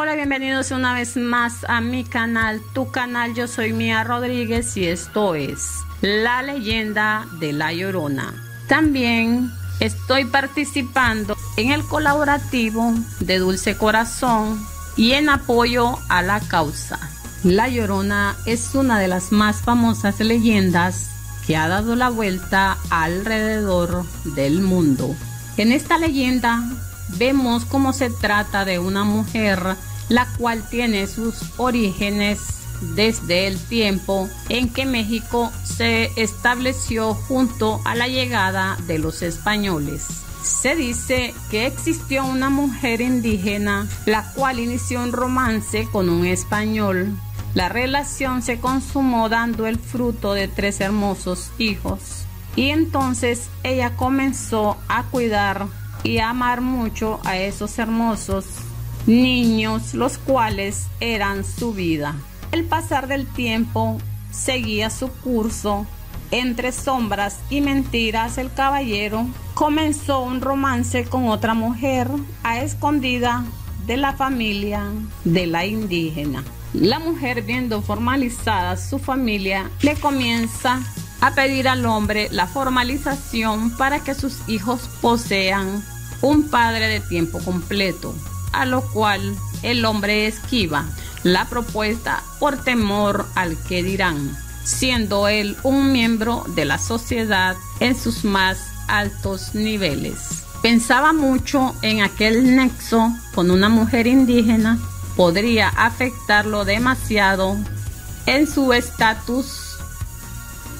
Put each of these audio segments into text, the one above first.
Hola, bienvenidos una vez más a mi canal, tu canal. Yo soy Mía Rodríguez y esto es La leyenda de La Llorona. También estoy participando en el colaborativo de Dulce Corazón y en apoyo a la causa. La Llorona es una de las más famosas leyendas que ha dado la vuelta alrededor del mundo. En esta leyenda vemos cómo se trata de una mujer la cual tiene sus orígenes desde el tiempo en que México se estableció junto a la llegada de los españoles. Se dice que existió una mujer indígena la cual inició un romance con un español la relación se consumó dando el fruto de tres hermosos hijos. Y entonces ella comenzó a cuidar y amar mucho a esos hermosos niños, los cuales eran su vida. El pasar del tiempo seguía su curso. Entre sombras y mentiras el caballero comenzó un romance con otra mujer a escondida de la familia de la indígena. La mujer, viendo formalizada su familia, le comienza a pedir al hombre la formalización para que sus hijos posean un padre de tiempo completo, a lo cual el hombre esquiva la propuesta por temor al que dirán, siendo él un miembro de la sociedad en sus más altos niveles. Pensaba mucho en aquel nexo con una mujer indígena podría afectarlo demasiado en su estatus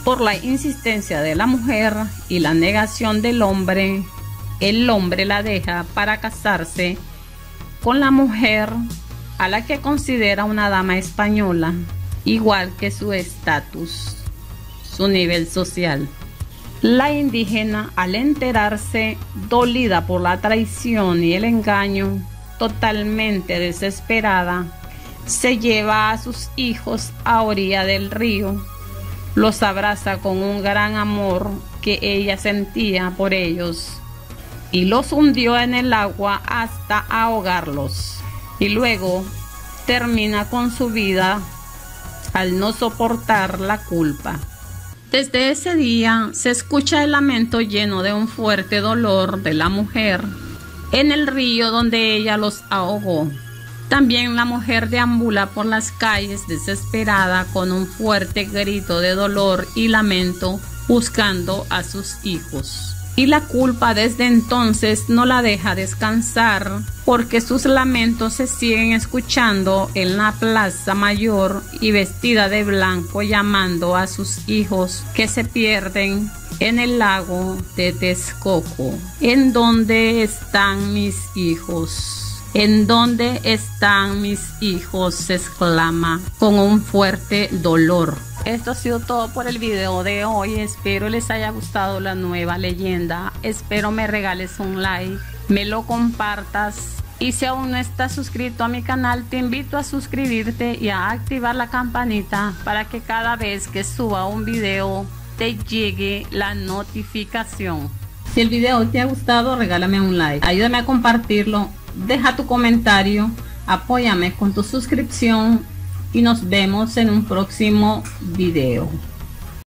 por la insistencia de la mujer y la negación del hombre. El hombre la deja para casarse con la mujer a la que considera una dama española, igual que su estatus, su nivel social. La indígena, al enterarse dolida por la traición y el engaño, totalmente desesperada, se lleva a sus hijos a orilla del río, los abraza con un gran amor que ella sentía por ellos y los hundió en el agua hasta ahogarlos y luego termina con su vida al no soportar la culpa. Desde ese día se escucha el lamento lleno de un fuerte dolor de la mujer en el río donde ella los ahogó. También la mujer deambula por las calles desesperada con un fuerte grito de dolor y lamento buscando a sus hijos y la culpa desde entonces no la deja descansar porque sus lamentos se siguen escuchando en la plaza mayor y vestida de blanco llamando a sus hijos que se pierden en el lago de Texcoco. ¿En dónde están mis hijos? ¿En dónde están mis hijos? se exclama con un fuerte dolor. Esto ha sido todo por el video de hoy. Espero les haya gustado la nueva leyenda. Espero me regales un like, me lo compartas. Y si aún no estás suscrito a mi canal, te invito a suscribirte y a activar la campanita para que cada vez que suba un video te llegue la notificación. Si el video te ha gustado, regálame un like. Ayúdame a compartirlo. Deja tu comentario. Apóyame con tu suscripción y nos vemos en un próximo video.